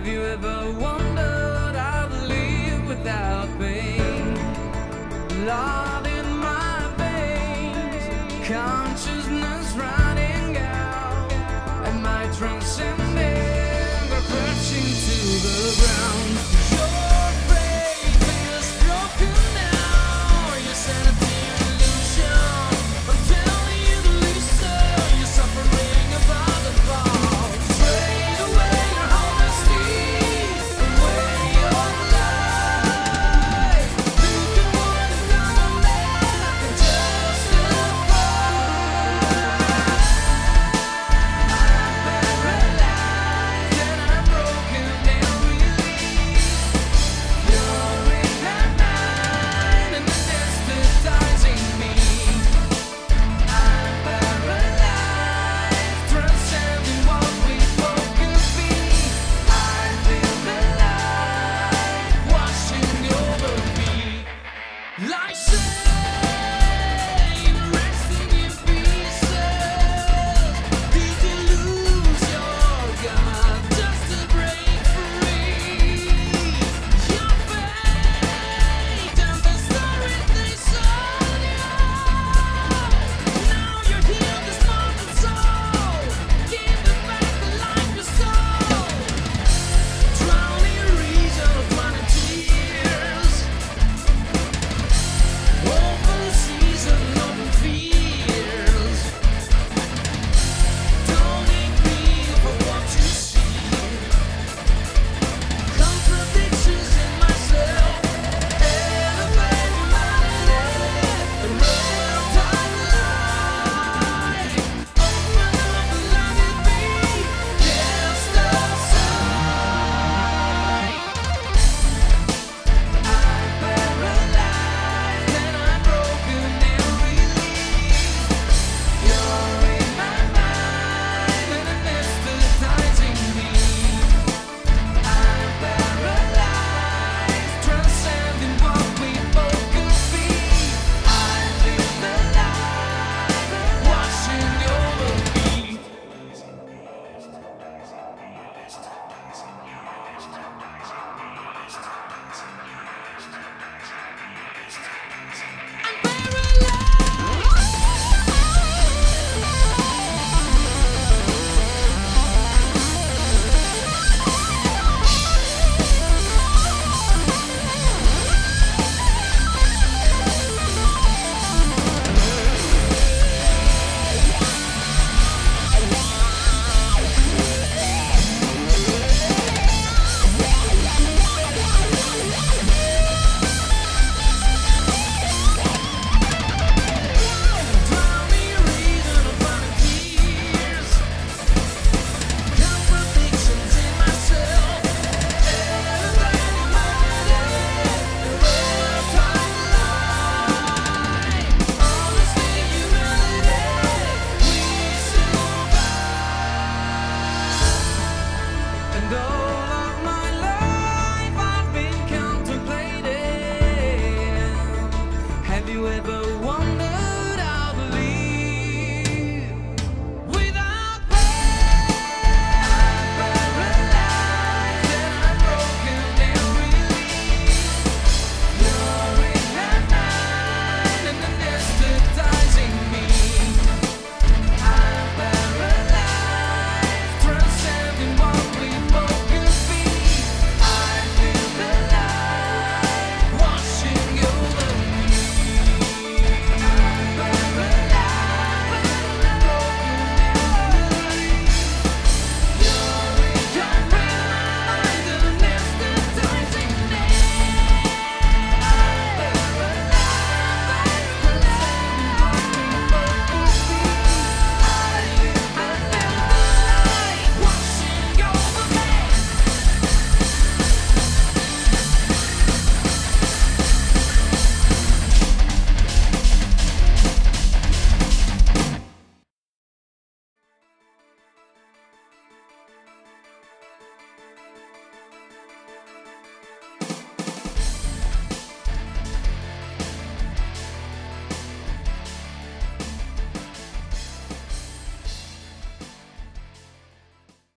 Have you ever wondered how to live without pain? Love is.